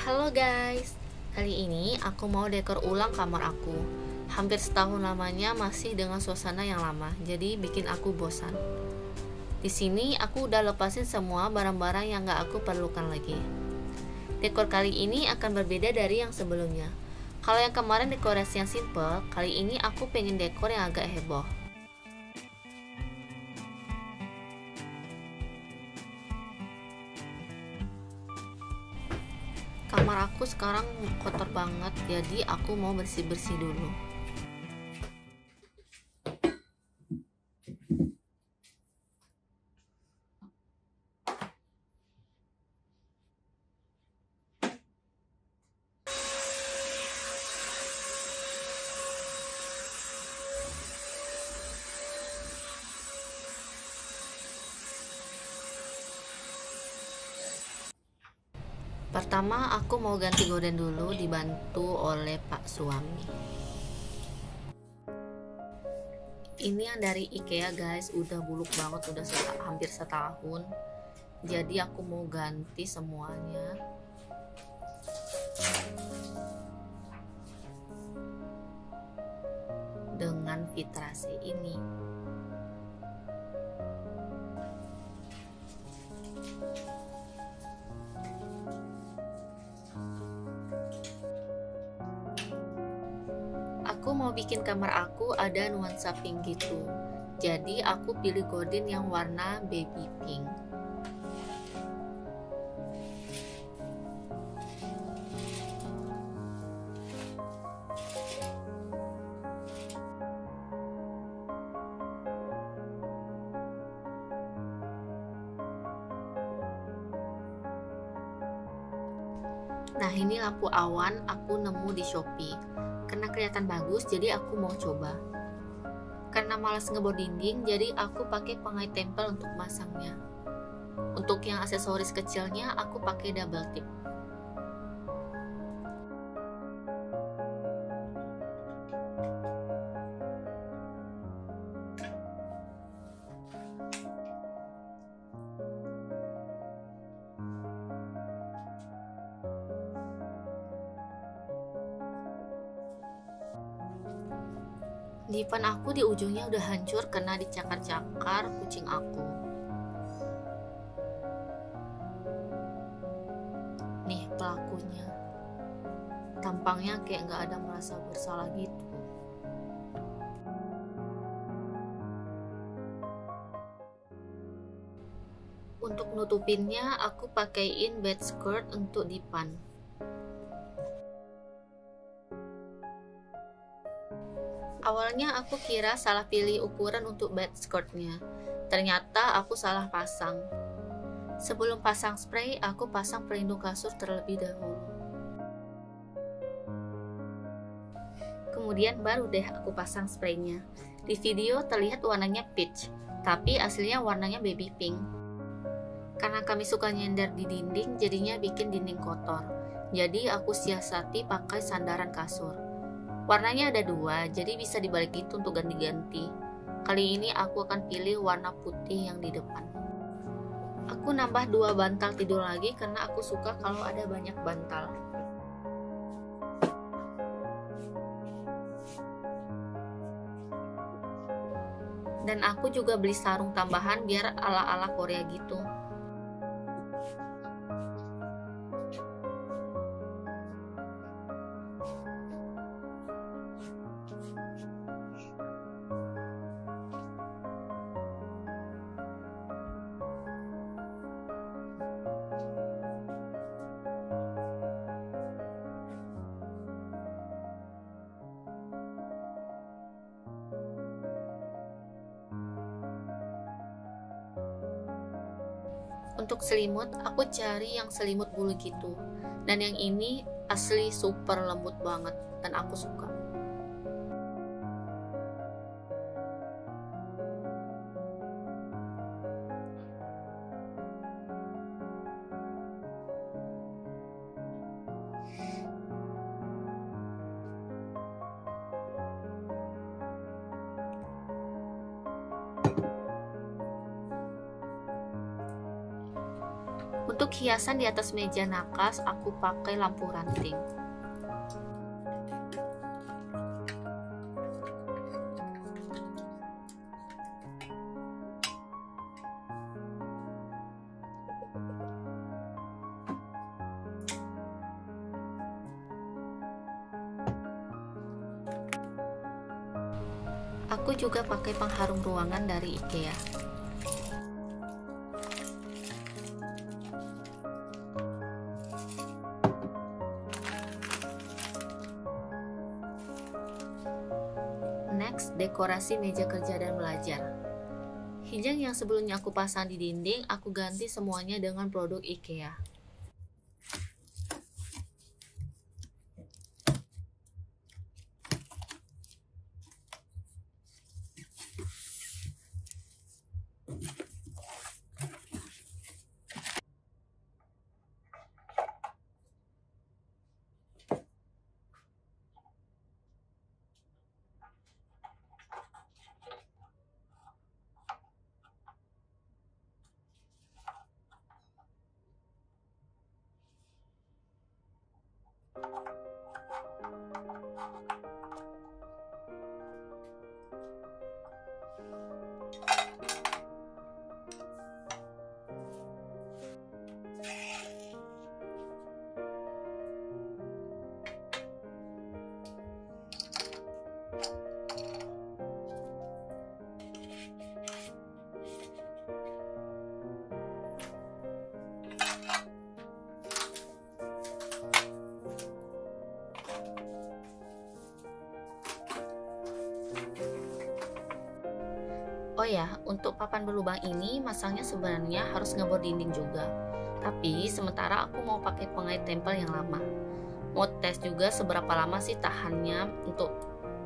Halo guys, kali ini aku mau dekor ulang kamar aku. Hampir setahun lamanya masih dengan suasana yang lama, jadi bikin aku bosan. Di sini aku udah lepasin semua barang-barang yang gak aku perlukan lagi. Dekor kali ini akan berbeda dari yang sebelumnya. Kalau yang kemarin dekorasi yang simple, kali ini aku pengen dekor yang agak heboh. Aku sekarang kotor banget jadi aku mau bersih-bersih dulu Pertama aku mau ganti gorden dulu dibantu oleh pak suami. Ini yang dari Ikea guys. Udah buluk banget udah seta, hampir setahun. Jadi aku mau ganti semuanya. Dengan fitrase ini aku mau bikin kamar aku ada nuansa pink gitu. Jadi aku pilih gorden yang warna baby pink. Nah ini lampu awan aku nemu di Shopee kelihatan bagus jadi aku mau coba. Karena malas ngebor dinding jadi aku pakai pengait tempel untuk masangnya. Untuk yang aksesoris kecilnya aku pakai double tip Dipan aku di ujungnya udah hancur karena dicakar-cakar kucing aku. Nih pelakunya. Tampangnya kayak gak ada merasa bersalah gitu. Untuk nutupinnya aku pakaiin bed skirt untuk dipan. Awalnya aku kira salah pilih ukuran untuk bed skirtnya. Ternyata aku salah pasang. Sebelum pasang spray, aku pasang pelindung kasur terlebih dahulu. Kemudian baru deh aku pasang spraynya. Di video terlihat warnanya peach, tapi aslinya warnanya baby pink. Karena kami suka nyender di dinding, jadinya bikin dinding kotor. Jadi aku siasati pakai sandaran kasur. Warnanya ada dua, jadi bisa dibalik itu untuk ganti-ganti. Kali ini aku akan pilih warna putih yang di depan. Aku nambah dua bantal tidur lagi karena aku suka kalau ada banyak bantal. Dan aku juga beli sarung tambahan biar ala-ala Korea gitu. Untuk selimut, aku cari yang selimut bulu gitu. Dan yang ini asli super lembut banget dan aku suka. Untuk hiasan di atas meja nakas, aku pakai lampu ranting. Aku juga pakai pengharum ruangan dari IKEA. Next, dekorasi meja kerja dan belajar. Hijang yang sebelumnya aku pasang di dinding, aku ganti semuanya dengan produk IKEA. Ya, untuk papan berlubang ini masangnya sebenarnya harus ngebor dinding juga. Tapi sementara aku mau pakai pengait tempel yang lama. Mau tes juga seberapa lama sih tahannya untuk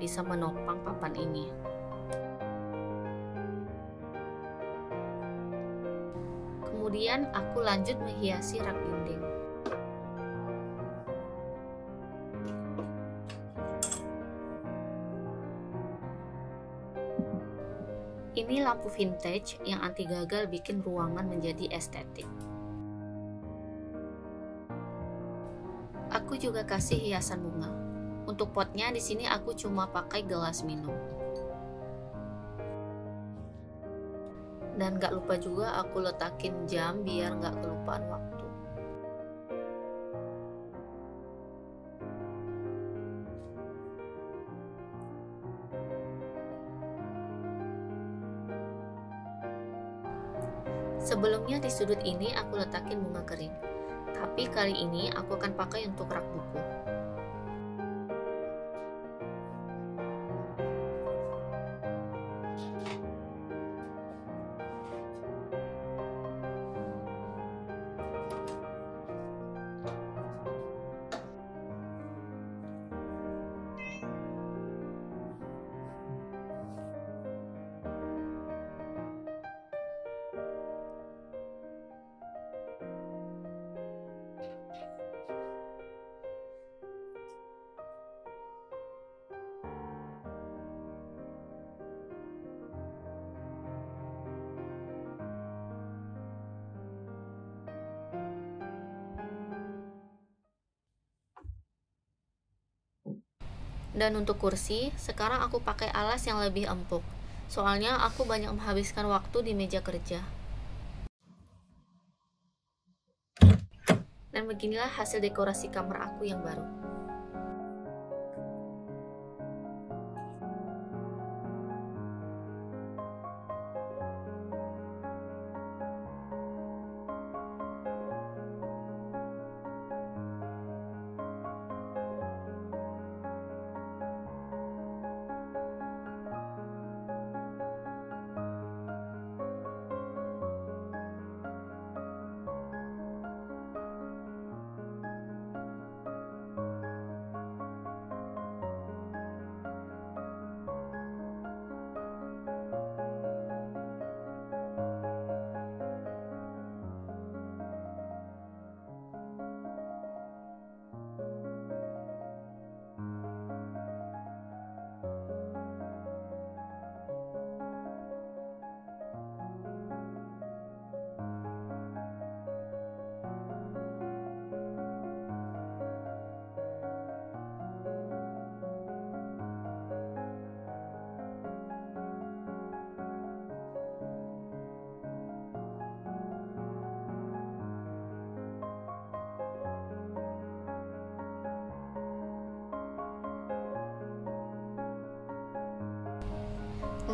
bisa menopang papan ini. Kemudian aku lanjut menghiasi rak dinding. Ini lampu vintage yang anti gagal bikin ruangan menjadi estetik. Aku juga kasih hiasan bunga. Untuk potnya di sini aku cuma pakai gelas minum. Dan gak lupa juga aku letakin jam biar gak kelupaan waktu. Sebelumnya di sudut ini aku letakin bunga kering, tapi kali ini aku akan pakai untuk rak buku. Dan untuk kursi, sekarang aku pakai alas yang lebih empuk. Soalnya aku banyak menghabiskan waktu di meja kerja. Dan beginilah hasil dekorasi kamar aku yang baru.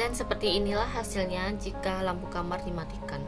Dan seperti inilah hasilnya jika lampu kamar dimatikan.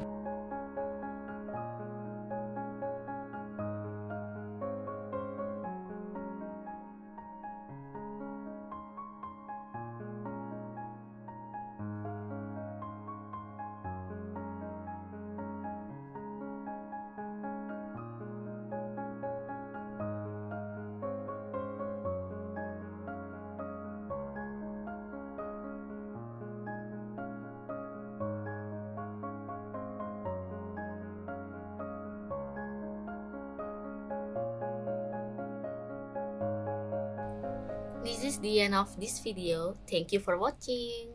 This is the end of this video. Thank you for watching.